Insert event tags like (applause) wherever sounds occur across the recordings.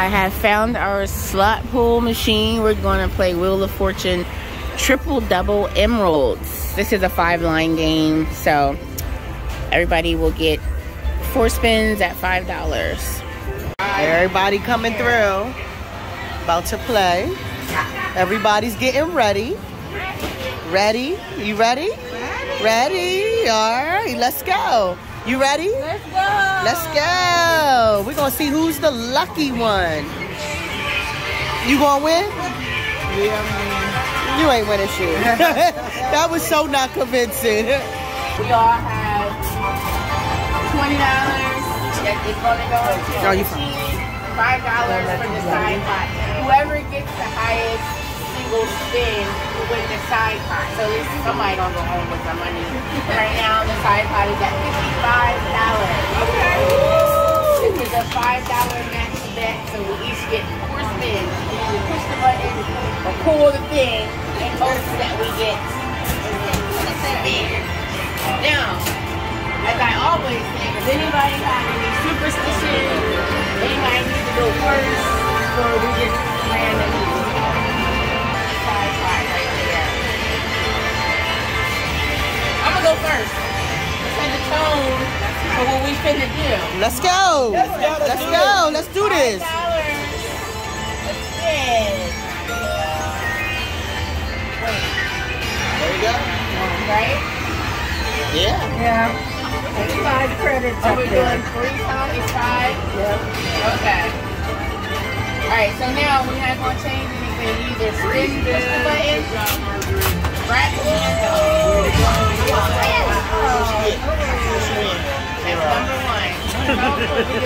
I have found our slot pull machine. We're going to play Wheel of Fortune Triple Double Emeralds. This is a five line game, so everybody will get four spins at five dollars. Everybody coming through. About to play. Everybody's getting ready. Ready? You ready? Ready. All right, let's go. You ready? Let's go. Let's go. We're gonna see who's the lucky one. You gonna win? You ain't winning shit. (laughs) that was so not convincing. We all have twenty dollars that is gonna go into Oh, you fine. Five dollars for the side pot. Whoever gets the highest single spin win the side pot. So at least somebody gonna go home with some money. Right now the side pot is at fifty-five dollars. Okay. This is a five dollar match bet, so we each get four spins. We push the button or pull the thing and hope that we get. Now, as I always say, does anybody have any superstitions? Anybody need to go first before we just randomly? Go first. Set the tone for what we finna do. Let's go. Let's go. Let's do this. Dollars. A spin. Wait, There you go. right? Yeah. Yeah. Five credits Are we there. doing three times? Five? Okay. Alright, so now we're not going to change anything. Either spin, the button, grab the handle. That's number one.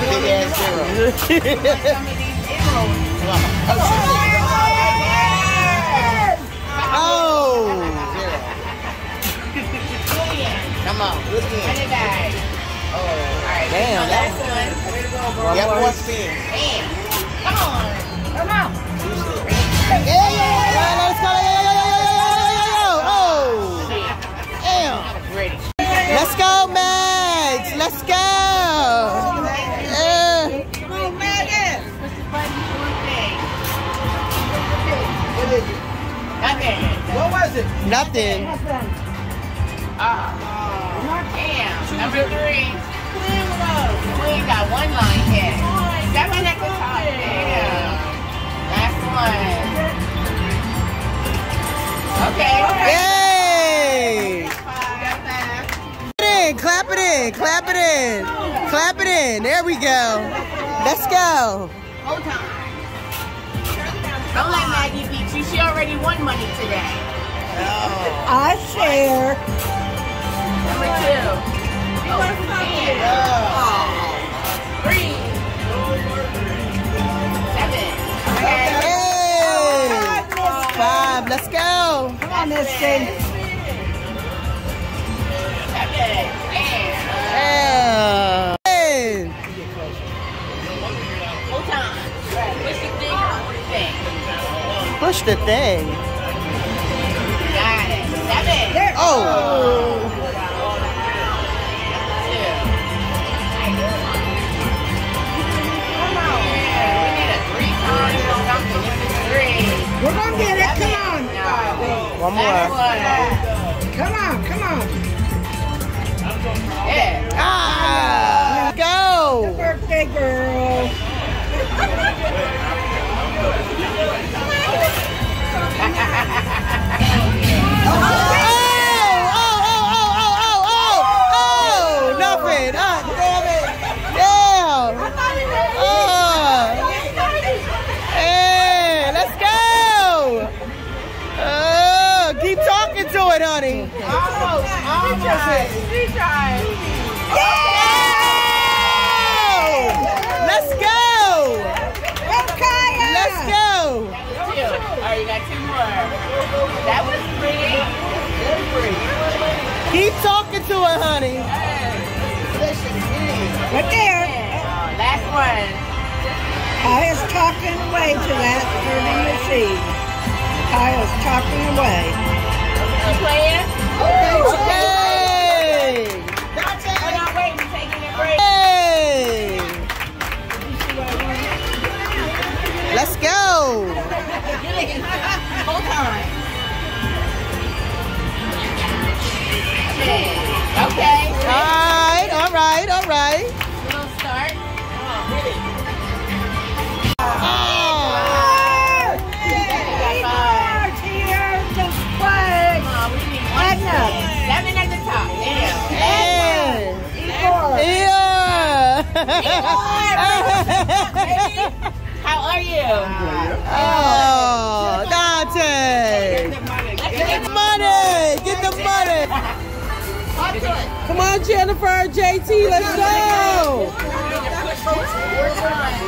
Big ass zero. Some of these emeralds. Oh. Julian, Come on. Run game. it back. Alright, Damn, last one. Way to go, bro. Yep, one spin. Bam. Come on. Come on. In, clap it in, clap it in. There we go. Let's go. Hold on. Don't let Maggie beat you. She already won money today. Oh. I share. Number two. Oh, man. Three. Seven. Okay. Hey. Five. Let's go. Come on, Misty. Seven. And Yeah. Hey. hold on. Push the thing on the thing. Push the thing. Got it. Oh. We're gonna get it. Come on. One more. Come on. Birthday Keep talking to it, honey. Right there. Last one. Kai is talking away to that dirty machine. Kai is talking away. You playing? Okay. Oh, no, wait, we're taking a break. Hey. Whole time. Okay. All right, all right, all right. We'll start. Oh, March here to play. Come on, we need one seven. Seven at the top. Damn. yeah. Igor. Yeah. How are you? oh, Dante. Come on, Jennifer, JT, let's go. Time.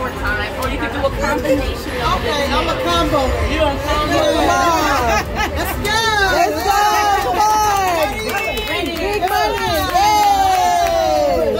We're time. Or you could do a combination. Okay, I'm a combo. You don't combo. Let's go. Let's go. Come on. Big money. Yay.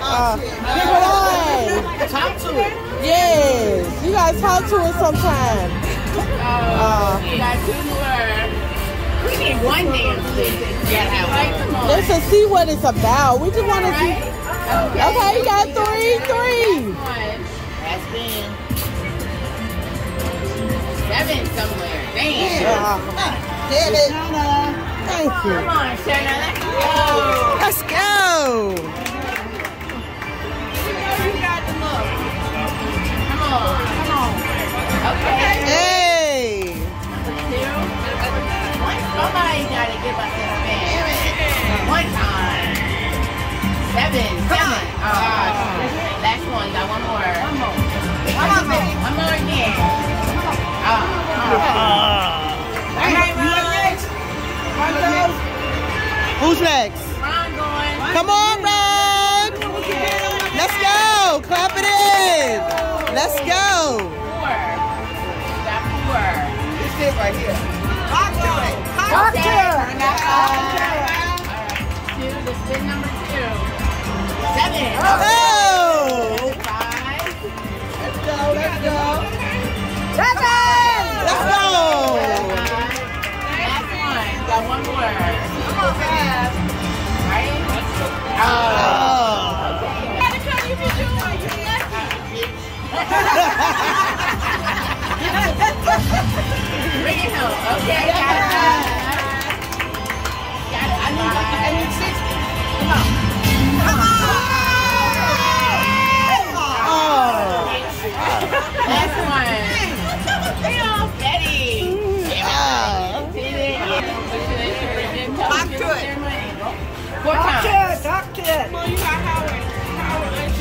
Uh, give it on. Talk to it. Yes. You guys talk to us sometime. Oh, you got two more. We need one damn thing. Yeah, right? Come on. Let's just see what it's about. We just want to see. Right? Okay, you got three, three. That's been seven somewhere. Damn. Damn it. Thank Come on. Let's go. Let's go. You got the look. Come on. Come on. Okay. Hey. Somebody gotta give us this man. One time. Seven. Seven. Oh, last one. Got one more. One more. One more. One more again. Oh. All right, Ron. Who's next? Ron going. Come on, Ron. Let's go. Clap it in. Let's go. Four. Got four. This it right here. Doctor. Two, this is spin number two. Seven. Oh. Five. Let's go. Let's go. Seven. Let's go. Last one. Got one more. Come on, fast. Right? Oh. Oh.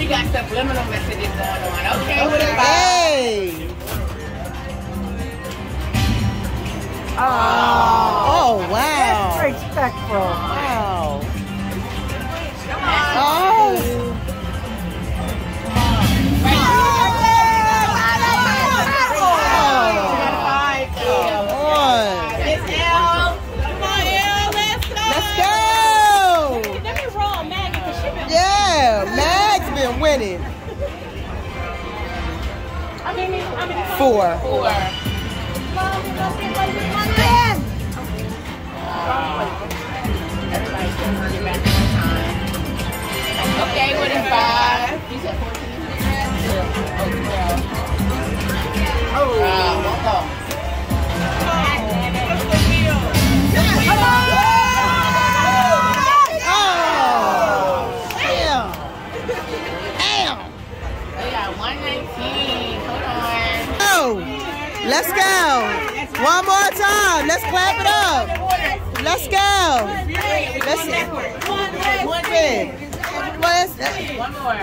Got subliminal messages going on. Okay? Hey. Oh, Oh wow. Disrespectful. Wow. Four. four. What's One more.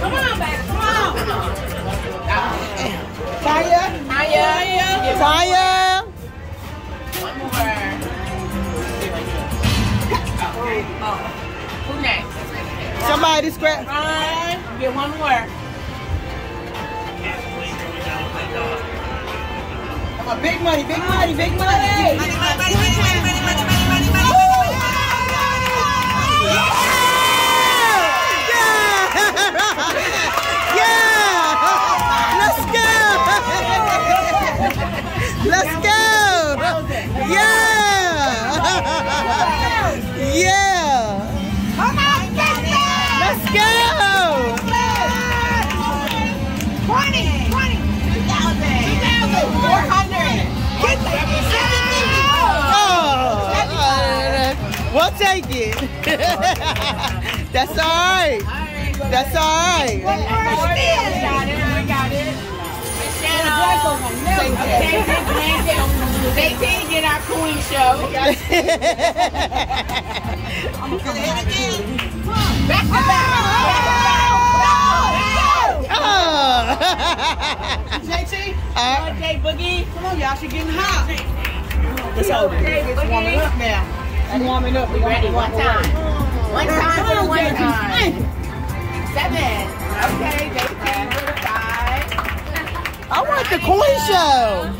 Come on, back. Come on. Taya? Taya. Taya? One more. Oh, who next? Somebody scratch. Get one more. Come on, big money, big money, big money. Yeah! (laughs) Let's go! (laughs) Let's go! Yeah! (laughs) Yeah! Let's go! Oh, we'll take it. That's all right. That's all right. We got it. We got it. Michelle. Stay tuned. Get our queen show. (laughs) Back to back. Oh. (laughs) JT, Uh, Okay, Boogie. come on, y'all. She getting hot. It's over. It's warming up now. She warming up. We Ready, one time. One time for Come one time. Seven. Okay, JT with a five. I want the coin show.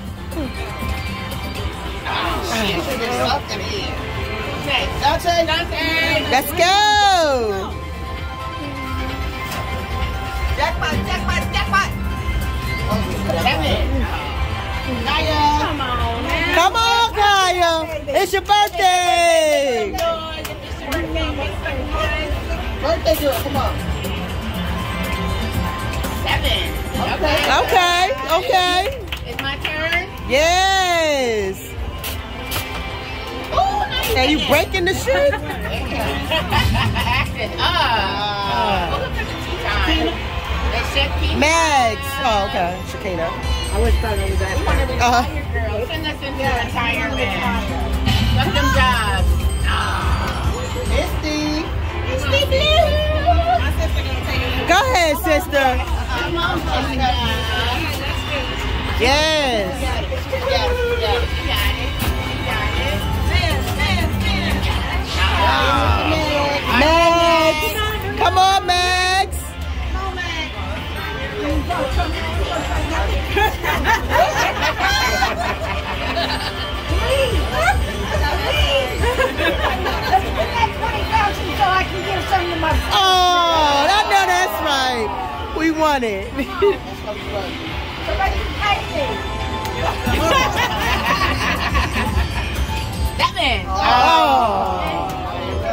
Next. Dante, Dante. Let's go. jackpot, jackpot, jackpot. Seven. Naya. Come on, man. Come on, Kaya. It's your birthday. Birthday girl, come on. Seven. Okay. Okay, okay. It's my turn. Yes. Ooh, nice. Are you breaking the shit? Acting up. Look at the two times. Let's check Pete. Max. Oh, okay. Shakina. I was thought I was at Uh-huh. Girl, send us into retirement. Fuck them jobs. Misty. Misty Blue. Go ahead, sister. Yes. Max. Come on, Max. Right. We won it. Seven. Oh.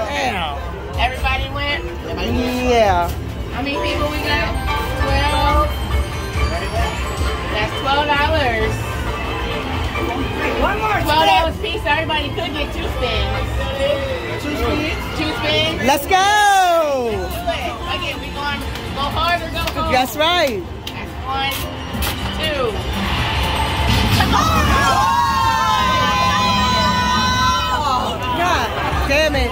Damn. Everybody went. Yeah. How many people we got? Twelve. That's twelve dollars. One more Twelve dollars piece. Everybody could get two spins. Two spins. Two spins. Let's go. Oh. That's right. One, two. Come on. God damn it.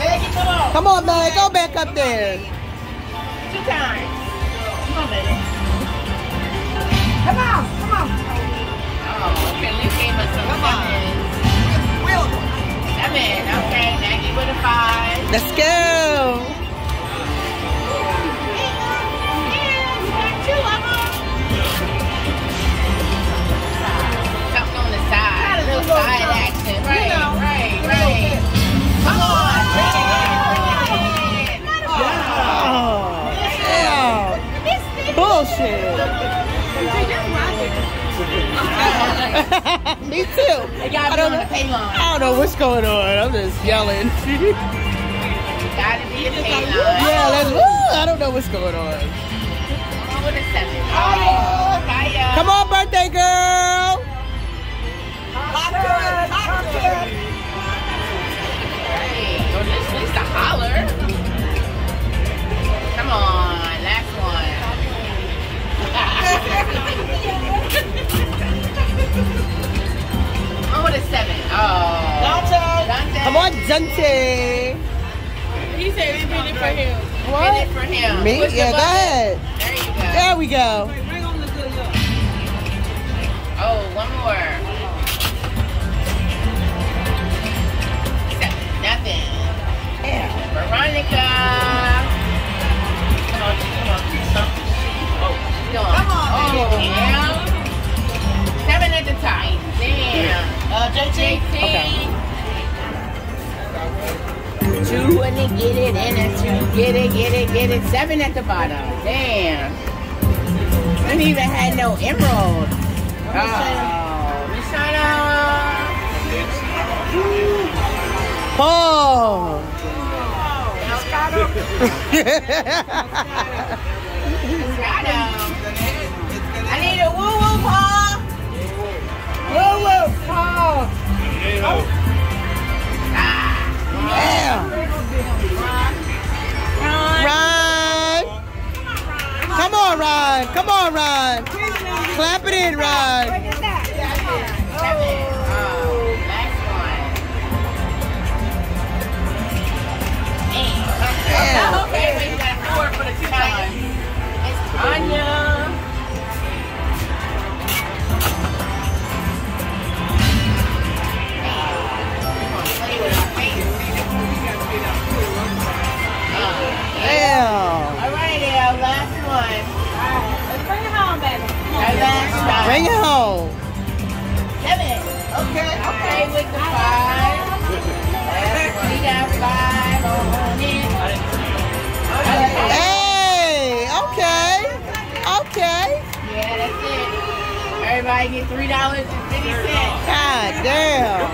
Maggie, come on. Come on, man. Go back up there. Two times. Come on, baby. Come on, come on. Oh, okay. Lee gave us some sevens. Seven. Okay. Maggie with a five. Let's go. (laughs) Me too. They got I don't on know. pay. I don't know what's going on. I'm just yelling. Got to be a pay yeah, let's. Woo, I don't know what's going on. Come on with a seven. Oh, Kaya. Come on, birthday girl. Hey, or just at least a holler. I'm with a seven. Oh. Dante. Come on, Dante. He said he did it for him. What? Did it for him. Me? Push the Yeah, go ahead. There you go. There we go. Oh, one more. and seven at the bottom. Damn. I didn't even had no emerald. Oh. Mishana. Oh. I need a woo woo paw. Woo woo paw. Ah. Yeah. Run. Come on, Ron. Clap it in, Ron. Look at that. Oh. Okay, Everybody get three dollars and fifty cents. God damn.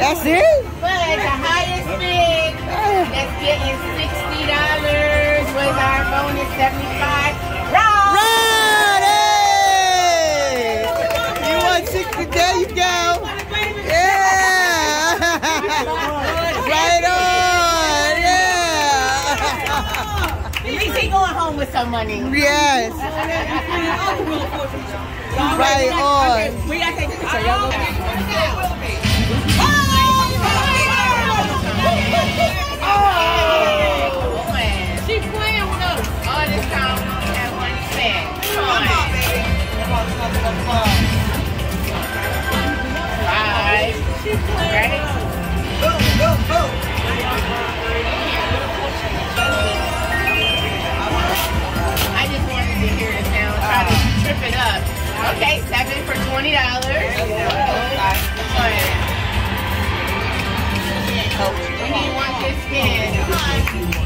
That's it? But the highest bid that's getting sixty dollars was our bonus seventy-five. Rob! Run! Hey! You want 60? There you go. Yeah. (laughs) right on. Yeah. At least he going home with some money. Yes. (laughs) Right on. Oh, we gotta take a picture. Y'all go. Oh. Ready? Boom, boom, boom. I just wanted to hear the. Try to trip it up. Okay, seven for twenty dollars. Oh, we need one good